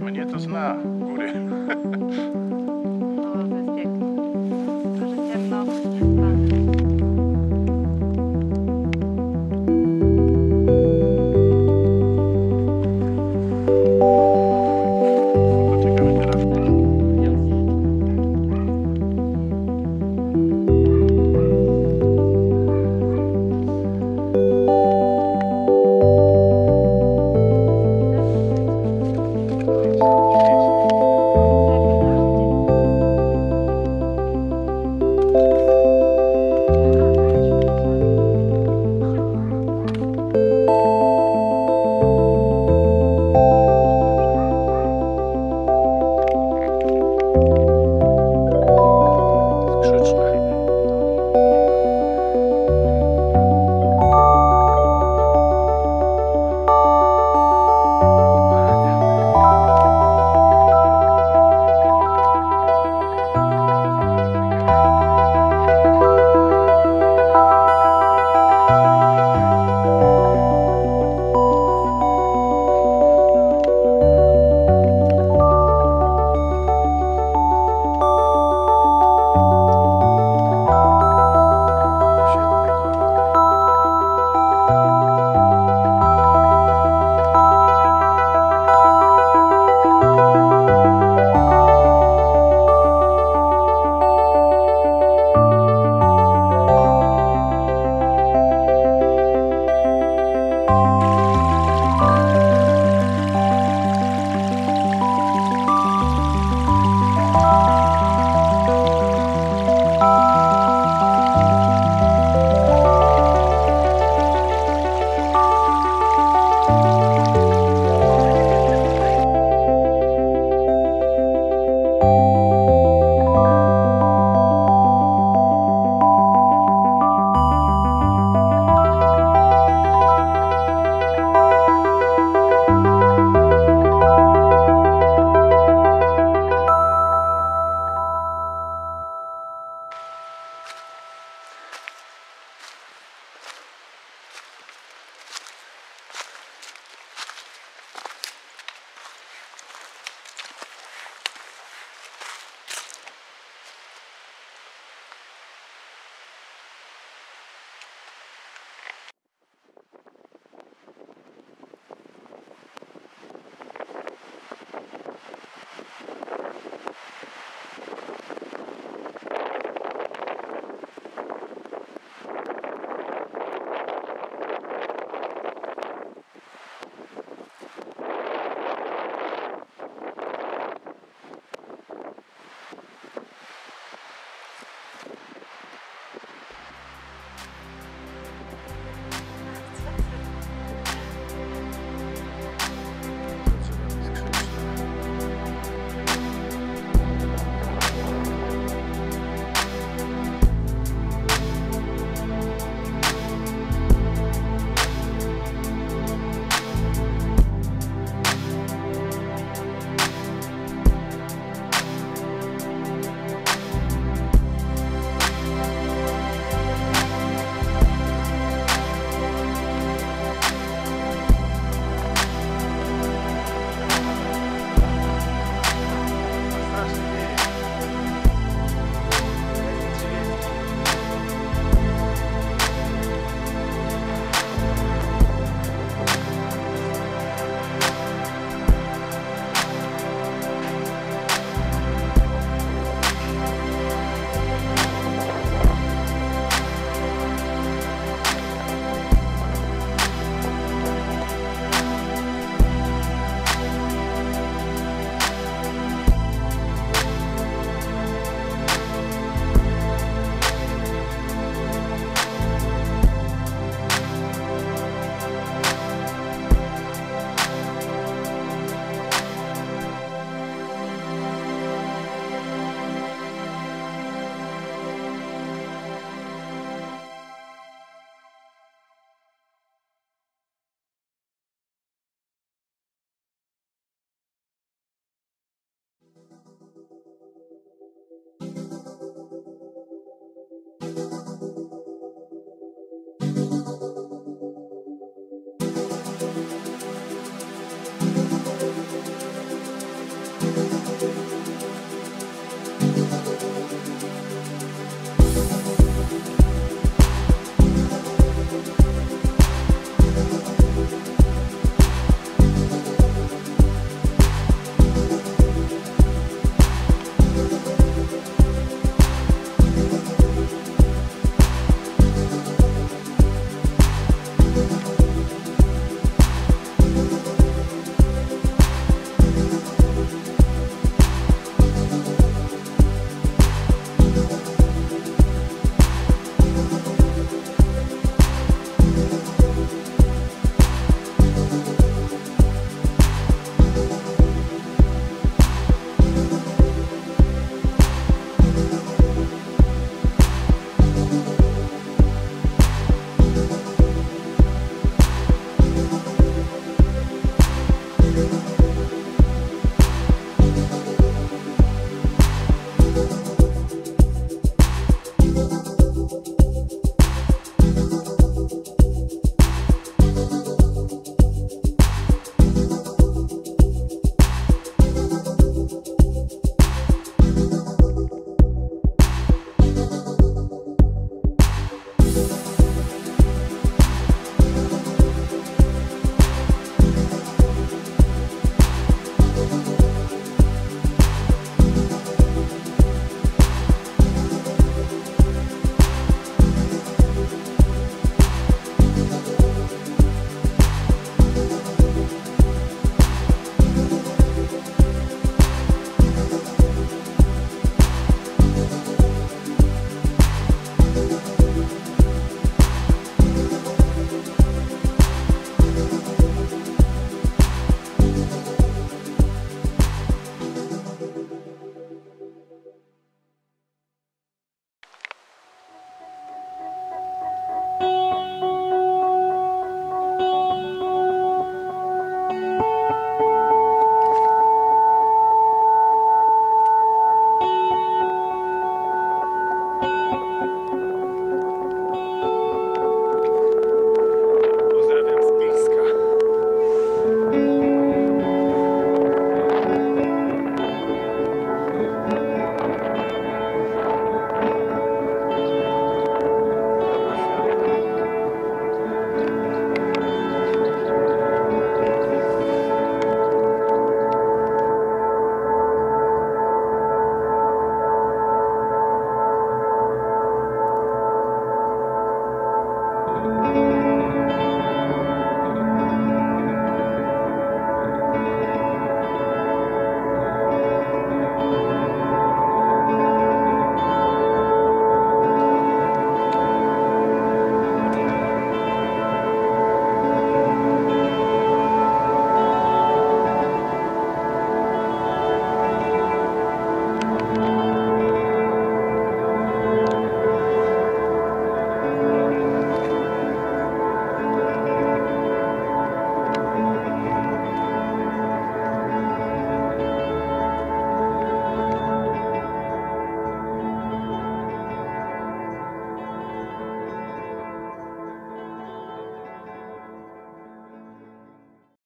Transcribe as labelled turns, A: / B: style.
A: Монета зна, горе.